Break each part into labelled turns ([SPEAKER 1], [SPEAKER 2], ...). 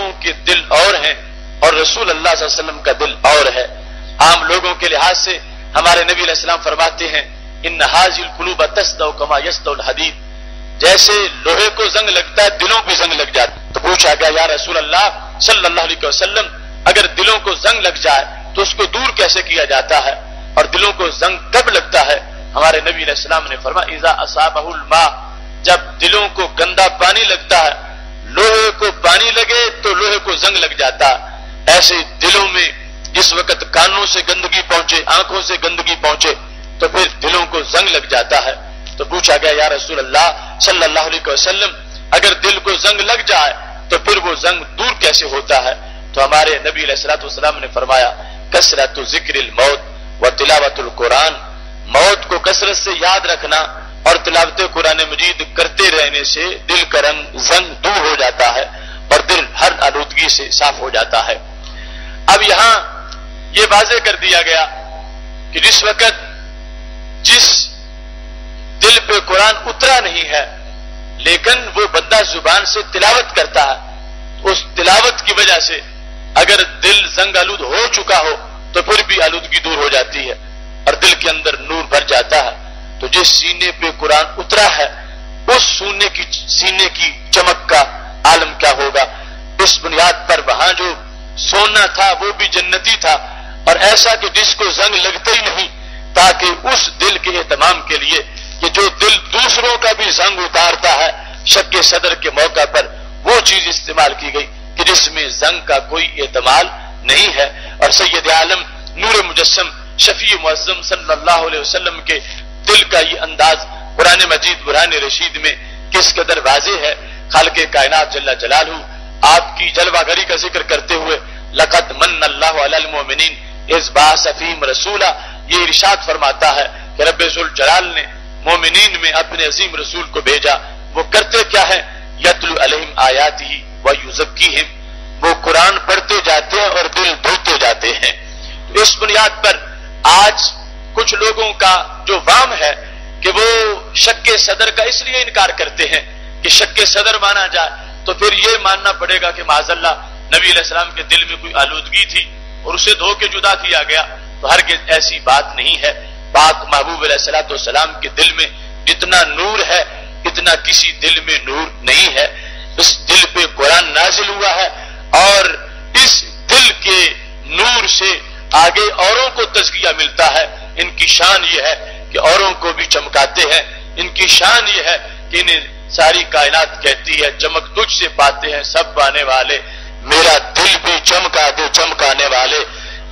[SPEAKER 1] लोगों के दिल और हैं और रसूल अल्लाह वसल्लम का दिल और है। आम लोगों के लिहाज से हमारे नबी अलैहिस्सलाम फरमाते हैं इन नहाजिल कुलूब तस्तौ कमा यस्तौल हदीद। जैसे लोहे को जंग लगता है, दिलों पे जंग लग जाता तो पूछा गया, या रसूल अल्लाह सल्लल्लाहु अलैहि अगर दिलों को जंग लग जाए तो उसको दूर कैसे किया जाता है? और दिलों को जंग कब लगता है? हमारे नबी अलैहिस्सलाम ने फरमा इजा असाबहुल मा। जब दिलों को गंदा पानी लगता है, लोहे को को जंग लग जाता। ऐसे दिलों में जिस वक्त कानों से गंदगी पहुँचे, आँखों से गंदगी पहुँचे तो फिर दिलों को जंग लग जाता है। तो पूछा गया, या रसूल अल्लाह सल्लल्लाहु अलैहि वसल्लम, अगर दिल को जंग लग जाए तो फिर वो जंग दूर कैसे होता है? तो हमारे नबी सलाम ने फरमाया, कसरत ज़िक्र मौत व तिलावतुल कुरान। मौत को कसरत से याद रखना और तिलावत कुरान मजीद करते रहने से दिल का रंग जंग दूर हो जाता है और दिल हर आलूदगी से साफ़ हो जाता है। अब यहाँ यह वाजे कर दिया गया कि जिस वक्त जिस दिल पे कुरान उतरा नहीं है, लेकिन वो बंदा ज़ुबान से तिलावत करता है, उस तिलावत की वजह से अगर दिल जंग आलूद हो चुका हो तो फिर भी आलूदगी दूर हो जाती है और दिल के अंदर नूर भर जाता है। तो जिस सीने पे कुरान उतरा है, उस सोने की, सीने की चमक का आलम क्या होगा? इस बुनियाद पर वहाँ जो सोना था, वो भी जन्नती था। और ऐसा कि जिसको जंग लगता ही नहीं, ताकि उस दिल के एहतमाम के लिए कि जो दिल दूसरों का भी जंग उतारता है, शक सदर के मौका पर वो चीज़ इस्तेमाल की गई कि जिसमें जंग का कोई एतमाल नहीं है। और सैयद आलम नूर मुजस्म शफी मुजम सल्लल्लाहु के दिल का ये अंदाज कुरान मजीद बुरान रशीद में किस कदर वाजे है। खाल के कायनात जल्ला जलालू आपकी जलवागरी का ज़िक्र करते हुए लकत मन अल्लाहमिन इस बासफीम रसूला। ये इरशाद फरमाता है कि रब्बुल जलाल ने मोमिनीन में अपने अजीम रसूल को भेजा। वो करते क्या है? यतलु अलहिम आयात ही व युजक्की हिम वो कुरान पढ़ते जाते हैं और दिल धोते जाते हैं। इस बुनियाद पर आज कुछ लोगों का जो वाम है कि वो शक सदर का इसलिए इनकार करते हैं कि शक सदर माना जाए तो फिर ये मानना पड़ेगा कि माजल्ला नबी अलैहिस्सलाम के दिल में कोई आलूदगी थी और उसे धो के जुदा किया गया तो हर ऐसी बात नहीं है। पाक महबूब सलाम के दिल में जितना नूर है, इतना किसी दिल में नूर नहीं है। इस दिल पे कुरान नाजिल हुआ है और इस दिल के नूर से आगे औरों को तजकिया मिलता है। इनकी शान यह है कि औरों को भी चमकाते हैं। इनकी शान यह है कि इन्हें सारी कायनात कहती है, चमक तुझ से पाते हैं, सब पाने वाले। मेरा दिल भी चमका दे, चमकाने वाले।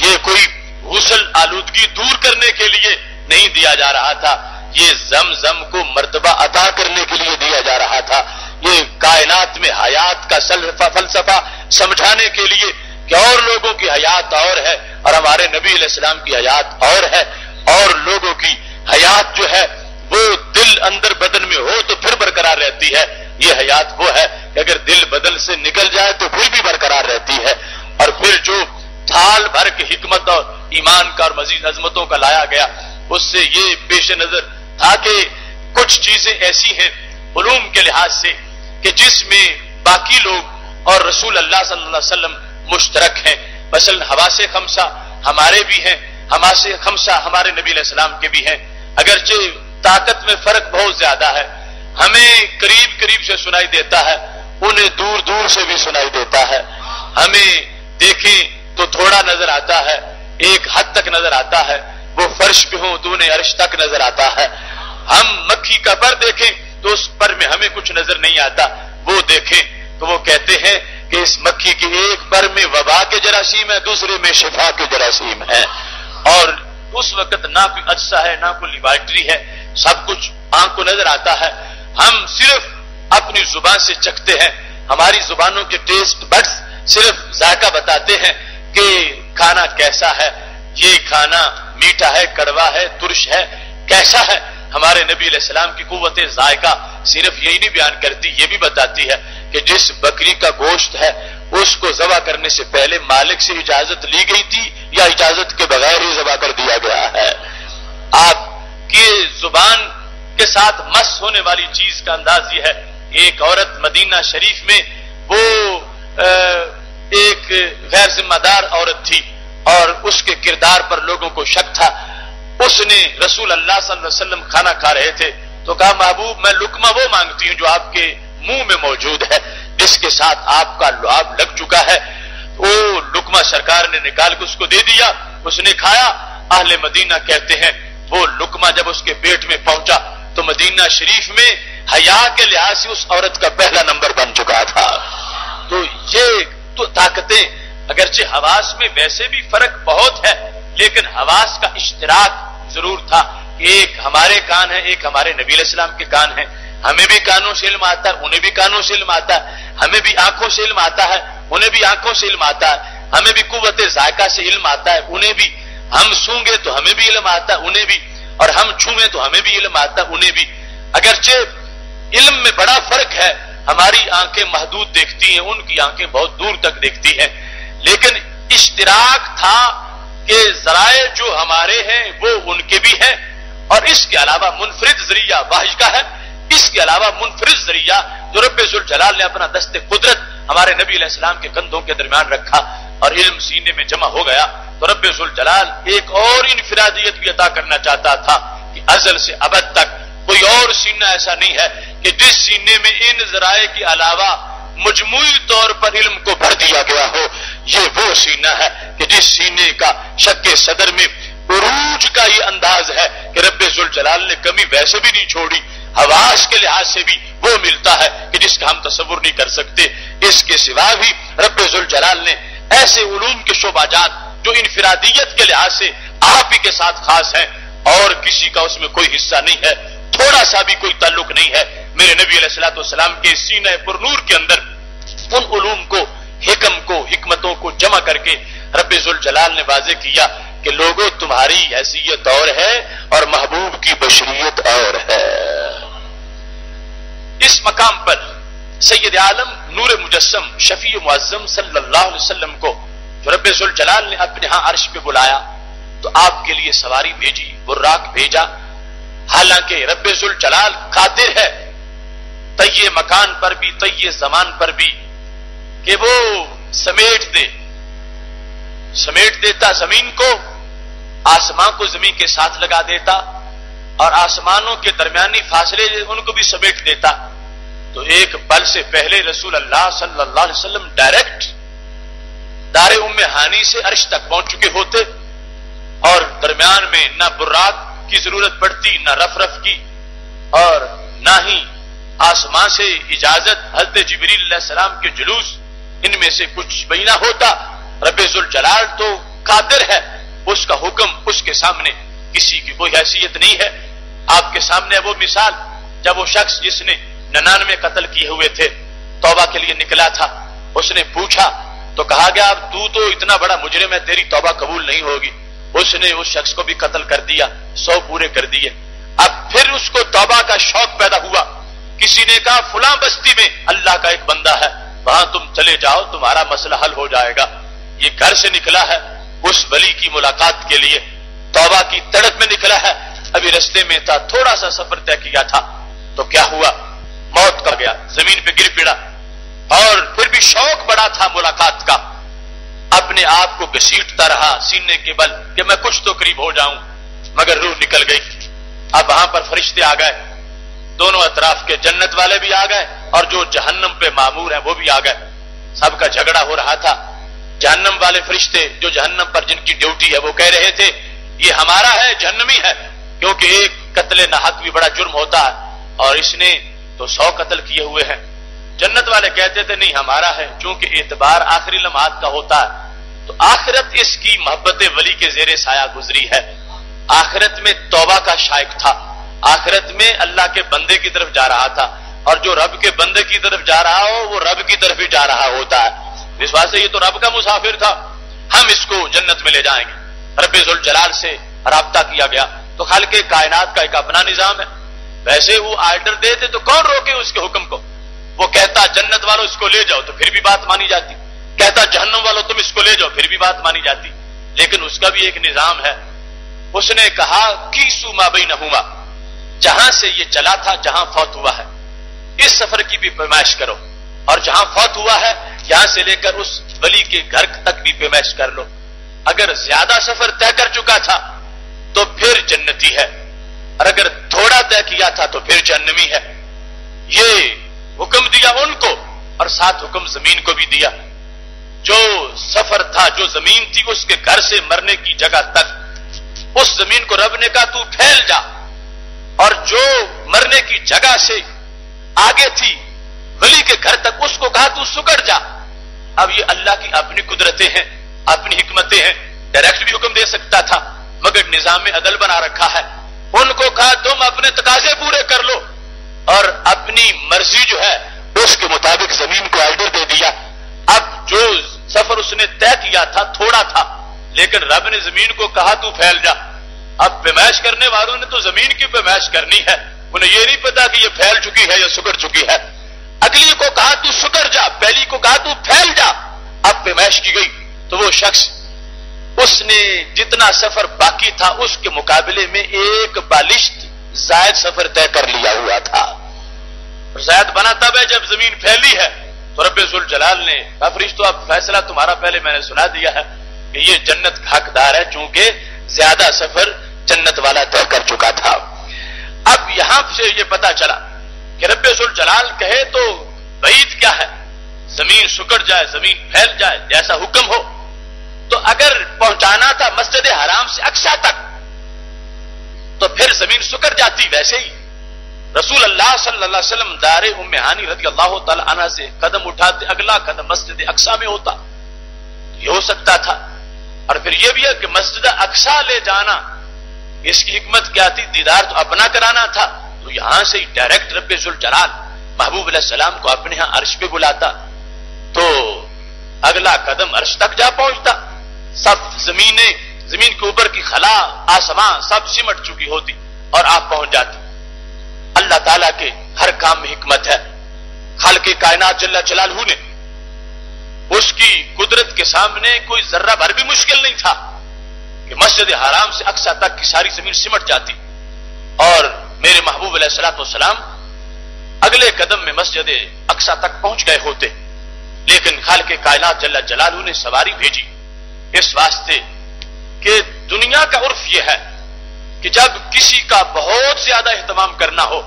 [SPEAKER 1] ये कोई गुसल आलूदगी दूर करने के लिए नहीं दिया जा रहा था। ये जम जम को मर्तबा अता करने के लिए दिया जा रहा था। ये कायनात में हयात का फलसफा समझाने के लिए कि और लोगों की हयात और है, और हमारे नबी इस्लाम की हयात और है, और लोगों की हयात जो है, वो दिल अंदर बदन में हो तो फिर बरकरार है, ये हयात वो है कि अगर दिल बदल से निकल जाए तो फिर भी बरकरार रहती है। और फिर जो थाल भर के हिकमत और ईमान का और मजीद अजमतों का लाया गया, उससे ये पेश नज़र था कि कुछ चीज़ें ऐसी हैं उलूम के लिहाज से कि जिसमें बाकी लोग और रसूल अल्लाह सल्लल्लाहु मुश्तरक हैं। मसल हवासे खमसा हमारे भी हैं हमासे खमसा हमारे नबी सलाम के भी हैं। अगरचे ताकत में फ़र्क बहुत ज़्यादा है। हमें करीब करीब से सुनाई देता है, उन्हें दूर दूर से भी सुनाई देता है। हमें देखें तो थोड़ा नज़र आता है, एक हद तक नज़र आता है, वो फर्श पे हो तो उन्हें अर्श तक नज़र आता है। हम मक्खी का पर देखें तो उस पर में हमें कुछ नज़र नहीं आता। वो देखें तो वो कहते हैं कि इस मक्खी के एक पर में वबा के जरासीम है, दूसरे में शिफा के जरासीम है। और उस वक्त ना कोई अच्छा है, ना कोई लिबार्ट्री है, सब कुछ आँख को नज़र आता है। हम सिर्फ़ अपनी ज़ुबान से चखते हैं। हमारी जुबानों के टेस्ट बड्स सिर्फ़ जायका बताते हैं कि खाना कैसा है। ये खाना मीठा है, कड़वा है, तुरश है, कैसा है? हमारे नबी सलाम की कुत जायका सिर्फ़ यही नहीं बयान करती, ये भी बताती है कि जिस बकरी का गोश्त है, उसको जबा करने से पहले मालिक से इजाज़त ली गई थी या इजाज़त के बगैर ही जबा कर दिया गया है आपकी ज़ुबान के साथ मस होने वाली चीज़ का अंदाज यह है एक औरत मदीना शरीफ में, वो एक गैर जिम्मेदार औरत थी और उसके किरदार पर लोगों को शक था। उसने रसूल अल्लाह वसल्लम खाना खा रहे थे। तो कहा, महबूब, मैं लुकमा वो मांगती हूँ जो आपके मुँह में मौजूद है, जिसके साथ आपका लुआब लग चुका है। वो लुकमा सरकार ने निकाल के उसको दे दिया। उसने खाया। अहले मदीना कहते हैं, वो लुकमा जब उसके पेट में पहुँचा तो मदीना शरीफ में हया के लिहाज से उस औरत का पहला नंबर बन चुका था। तो ये तो ताकतें, अगरचे हवास में वैसे भी फ़र्क बहुत है, लेकिन हवास का इश्तराक ज़रूर था। एक हमारे कान है, एक हमारे नबी इस्लाम के कान है। हमें भी कानों से इल्म आता है, उन्हें भी कानों से इल्म आता है। हमें भी आँखों से इल्म आता है, उन्हें भी आँखों से इल्म आता है। हमें भी कुत जायका से इल्म आता है, उन्हें भी। हम सूँगे तो हमें भी इल्म आता है, उन्हें भी। और हम छूए तो हमें भी इल्म आता, उन्हें भी। अगरचे इल्म में बड़ा फ़र्क है, हमारी आँखें महदूद देखती हैं, उनकी आँखें बहुत दूर तक देखती हैं। लेकिन इश्तराक था कि जराए जो हमारे हैं, वो उनके भी हैं। और इसके अलावा मुनफरद ज़रिया वाहिज का है। इसके अलावा मुनफरद ज़रिया जो जलाल ने अपना दस्ते कुदरत हमारे नबी इस्लाम के कंधों के दरमियान रखा और इल्म सीने में जमा हो गया। तो रब्बुल जलाल एक और इनफरादियत भी अदा करना चाहता था कि अजल से अबद तक कोई और सीना ऐसा नहीं है कि जिस सीने में इन जराए के अलावा मजमू तौर पर इल्म को भर दिया गया हो, ये वो सीना है कि जिस सीने का शक सदर में उरूज का ये अंदाज है कि रब्बुल जलाल ने कमी वैसे भी नहीं छोड़ी, हवास के लिहाज से भी वो मिलता है कि जिसका हम तस्वुर नहीं कर सकते। इसके सिवा भी जलाल ने ऐसे उलूम के शोबाजात जो इनफरादियत के लिहाज से आप ही के साथ खास है, और किसी का उसमें कोई हिस्सा नहीं है, थोड़ा सा भी कोई ताल्लुक नहीं है। मेरे नबी सलाम के सीने पुरनूर के अंदर उन उलूम को, हिकम को, हिकमतों को जमा करके रब्बुल जलाल ने वाजे किया कि लोगों, तुम्हारी हैसियत और है, और महबूब की बशरियत और है। इस मकाम पर सैयद आलम नूर मुजस्म शफी मुआजम वसल्लम को जो रब्बुल जलाल ने अपने यहाँ अर्श पे बुलाया तो आपके लिए सवारी भेजी, बुर्राक भेजा। हालाँकि रब्बुल जलाल कादिर है, तय मकान पर भी, तय जमान पर भी, कि वो समेट दे। समेट देता ज़मीन को आसमान को ज़मीन के साथ लगा देता, और आसमानों के दरमियानी फासले उनको भी समेट देता। तो एक पल से पहले रसूल अल्लाह सल्लल्लाहु अलैहि वसल्लम डायरेक्ट हानी से अर्श तक पहुँच चुके होते और दरमियान में न बुर्राक की ज़रूरत पड़ती, न रफ रफ की और न ही आसमां से इजाज़त हज़रत जबरील सलाम के जुलूस। इनमें से कुछ बहीना होता रबेजुल जलाल तो कादिर है, उसका हुक्म उसके सामने किसी की कोई हैसियत नहीं है। आपके सामने वो मिसाल, जब वो शख्स जिसने ननानवे कत्ल किए हुए थे, तौबा के लिए निकला था, उसने पूछा तो कहा गया, अब तू तो इतना बड़ा मुजरिम है, तेरी तौबा कबूल नहीं होगी। उसने उस शख्स को भी कत्ल कर दिया, सौ पूरे कर दिए। अब फिर उसको तौबा का शौक पैदा हुआ। किसी ने कहा, फुला बस्ती में अल्लाह का एक बंदा है, वहाँ तुम चले जाओ, तुम्हारा मसला हल हो जाएगा। ये घर से निकला है, उस वली की मुलाकात के लिए। तौबा की तड़क में निकला है। अभी रस्ते में था, थोड़ा सा सफ़र तय किया था। तो क्या हुआ? मौत का गया, ज़मीन पे गिर पड़ा। और फिर भी शौक बड़ा था मुलाकात का। अपने आप को घसीटता रहा सीने के बल कि मैं कुछ तो करीब हो जाऊँ, मगर रूह निकल गई। अब वहाँ पर फरिश्ते आ गए। दोनों अतराफ के जन्नत वाले भी आ गए और जो जहन्नम पे मामूर हैं वो भी आ गए। सबका झगड़ा हो रहा था। जहन्नम वाले फरिश्ते जो जहन्नम पर जिनकी ड्यूटी है वो कह रहे थे, ये हमारा है, जहन्नमी है। क्योंकि एक कत्ल नाहक भी बड़ा जुर्म होता है और इसने तो सौ कत्ल किए हुए हैं। जन्नत वाले कहते थे, नहीं, हमारा है क्योंकि एतबार आखिरी लम्हात का होता है। तो आखिरत इसकी मोहब्बत वली के जेर साया गुजरी है। आखिरत में तोबा का शायक था। आखिरत में अल्लाह के बंदे की तरफ़ जा रहा था। और जो रब के बंदे की तरफ़ जा रहा हो, वो रब की तरफ़ ही जा रहा होता है। विश्वास ये तो रब का मुसाफिर था। हम इसको जन्नत में ले जाएँगे। रबुल जलाल से रबता किया गया। तो खाल के कायनात का एक अपना निज़ाम है। वैसे वो आर्डर देते तो कौन रोके उसके हुक्म को? वो कहता, जन्नत वालों, इसको ले जाओ। तो फिर भी बात मानी जाती। कहता, जहन्नम वालों, तुम इसको ले जाओ। फिर भी बात मानी जाती। लेकिन उसका भी एक निज़ाम है। उसने कहा की सुमा बई नहुमा जहाँ से ये चला था, जहाँ फौत हुआ है। इस सफ़र की भी पैमाइश करो। और जहाँ फौत हुआ है, यहाँ से लेकर उस वली के घर तक भी पेमैश कर लो। अगर ज़्यादा सफ़र तय कर चुका था तो फिर जन्नती है। और अगर थोड़ा तय किया था तो फिर जन्नमी है। ये हुक्म दिया उनको और साथ हुक्म ज़मीन को भी दिया। जो सफ़र था, जो ज़मीन थी, उसके घर से मरने की जगह तक, उस ज़मीन को रब ने कहा तू फैल जा। और जो मरने की जगह से आगे थी वली के घर तक, उसको कहा तू सुकड़ जा। अब ये अल्लाह की अपनी कुदरतें हैं, अपनी हिकमतें हैं। डायरेक्ट भी हुक्म दे सकता था, मगर निज़ाम में अदल बना रखा है। उनको कहा, तुम अपने तकाजे पूरे कर लो। और अपनी मर्ज़ी जो है, उसके मुताबिक ज़मीन को ऑर्डर दे दिया। अब जो सफ़र उसने तय किया था, थोड़ा था, लेकिन रब ने ज़मीन को कहा, तू फैल जा। अब पैमाइश करने वालों ने तो ज़मीन की पैमाइश करनी है। उन्हें यह नहीं पता कि यह फैल चुकी है या सुकड़ चुकी है। अगली को कहा, तू सुकड़ जा। पहली को कहा, तू फैल जा। अब पैमाइश की गई तो वो शख्स, उसने जितना सफ़र बाकी था, उसके मुकाबले में एक बालिश्त जायद सफ़र तय कर लिया हुआ था। जायद बना तब है जब ज़मीन फैली है। तो रबुल जलाल ने फरिश तो अब फैसला तुम्हारा पहले मैंने सुना दिया है कि ये जन्नत का हकदार है, चूँकि ज़्यादा सफ़र जन्नत वाला तय कर चुका था। अब यहाँ से ये पता चला कि रबुल जलाल कहे तो वईद क्या है? ज़मीन सुकड़ जाए, ज़मीन फैल जाए जैसा हुक्म हो। तो अगर पहुंचाना था मस्जिद हराम से अक्सा तक तो फिर ज़मीन सुकड़ जाती वैसे ही। रसूल अल्लाह वसल्लम दारे उम्मेहानी रज़ी अल्लाह तला से कदम उठाते, अगला कदम मस्जिद अक्सा में होता। ये हो सकता था। और फिर यह भी है कि मस्जिद अक्सा ले जाना, इसकी हिकमत क्या थी? दीदार तो अपना कराना था। तो यहाँ से ही डायरेक्ट रबुल जलाल महबूब सलाम को अपने यहाँ अर्श पे बुलाता। तो अगला कदम अर्श तक जा पहुँचता। सब जमीनें ज़मीन के ऊपर की खला, आसमां सब सिमट चुकी होती और आप पहुँच जाते। अल्लाह ताला के हर काम में हिकमत है। खल के कायनात जल्ला जलालहू ने, उसकी कुदरत के सामने कोई जर्रा भर भी मुश्किल नहीं था कि मस्जिद हराम से अक्सा तक की सारी ज़मीन सिमट जाती। और मेरे महबूब सलाम अगले कदम में मस्जिद अक्सा तक पहुँच गए होते। लेकिन खाल के कायनात जल्ला जलालू ने सवारी भेजी। इस वास्ते कि दुनिया का उर्फ़ यह है कि जब किसी का बहुत ज़्यादा एहतमाम करना हो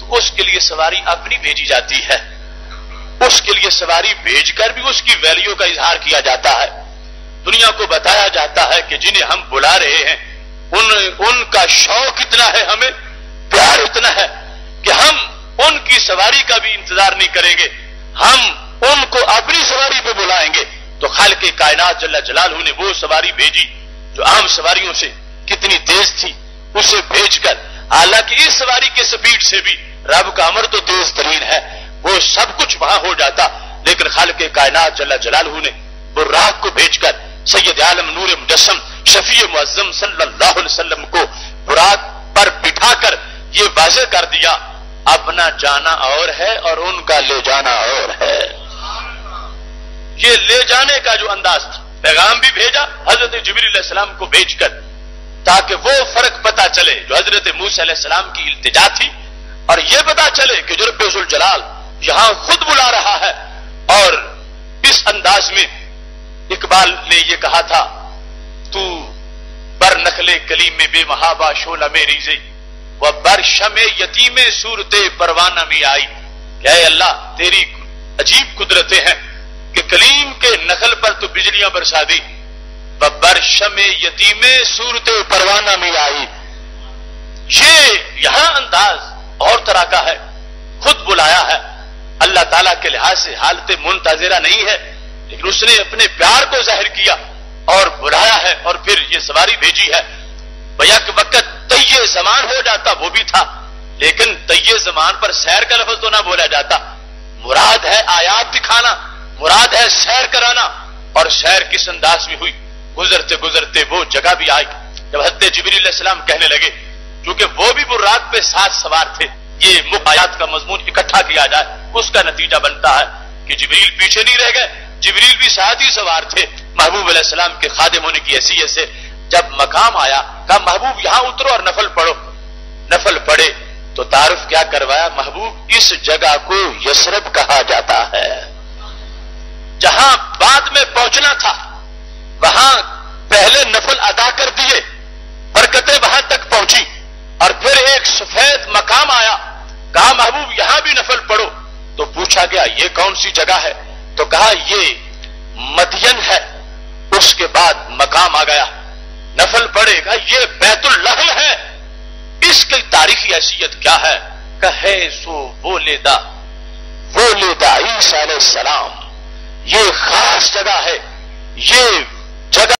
[SPEAKER 1] तो उसके लिए सवारी अपनी भेजी जाती है। उसके लिए सवारी भेजकर भी उसकी वैल्यू का इजहार किया जाता है। दुनिया को बताया जाता है कि जिन्हें हम बुला रहे हैं, उन, उनका शौक इतना है, हमें प्यार इतना है कि हम उनकी सवारी का भी इंतज़ार नहीं करेंगे। हम उनको अपनी सवारी पे बुलाएँगे। तो खाल के कायनात जल्ला जलाल ने वो सवारी भेजी। जो आम सवारियों से कितनी तेज थी, उसे भेजकर, हालाँकि इस सवारी के स्पीड से भी रब का अमर तो तेज तरीन है, वो सब कुछ वहाँ हो जाता, लेकिन खाल के कायनात जल्ला जलाल ने वो राह को भेजकर सैयद आलम नूर मुजस्म शफी अलैहि वसल्लम को बुराक पर बिठाकर ये वाजे कर दिया, अपना जाना और है और उनका ले जाना और है। ये ले जाने का जो अंदाज था पैगाम भी भेजा, हज़रत जबीर को भेजकर, ताकि वो फ़र्क पता चले जो हज़रत मूसम की इल्तजा थी, और यह पता चले कि जो रबुल जलाल यहाँ खुद बुला रहा है। और इस अंदाज में इकबाल ने यह कहा था, तू बर नखले कलीम में बेमहाबा शोला में रीजे वह बर शमे यतीमे सूरते परवाना में आई। क्या अल्लाह, तेरी अजीब कुदरतें हैं। कि कलीम के नखल पर तो बिजलियाँ बरसा दी। बर शमे यतीमे सूरते परवाना में आई। ये यहाँ अंदाज और तरह का है, खुद बुलाया है। अल्लाह ताला के लिहाज से हालत मुंतजरा नहीं है, लेकिन उसने अपने प्यार को ज़ाहिर किया और बुलाया है और फिर ये सवारी भेजी है। के वक्त तय जमान हो जाता वो भी था, लेकिन तय जमान पर सैर का लफज तो ना बोला जाता। मुराद है आयात दिखाना मुराद है सैर कराना। और सैर किस अंदाज में हुई? गुजरते गुजरते वो जगह भी आई। जब हद जबीर सलाम कहने लगे, क्योंकि वो भी बुर्राक पे साथ सवार थे, ये मुबायात का मजमून इकट्ठा किया जाए, उसका नतीजा बनता है कि जबरील पीछे नहीं रह गए। जबरील भी साथ ही सवार थे। महबूब सलाम के खादिम होने की हैसियत से जब मकाम आया, कहा, महबूब, यहाँ उतरो और नफल पढ़ो। नफल पढ़े तो तारुफ क्या करवाया? महबूब, इस जगह को यसरब कहा जाता है। जहाँ बाद में पहुँचना था, वहाँ पहले नफल अदा कर दिए, बरकतें वहाँ तक पहुँची, और फिर एक सफ़ेद मकाम आया, कहा, महबूब, यहाँ भी नफल पढ़ो। तो पूछा गया, ये कौन सी जगह है? तो कहा, ये मदियन है। उसके बाद मकाम आ गया। नफल पड़ेगा ये बैतुल बैतुल्लाह है। इसकी तारीखी हैसियत क्या है? कहे, सो वो लेदा। ईसा सलाम ये खास जगह है ये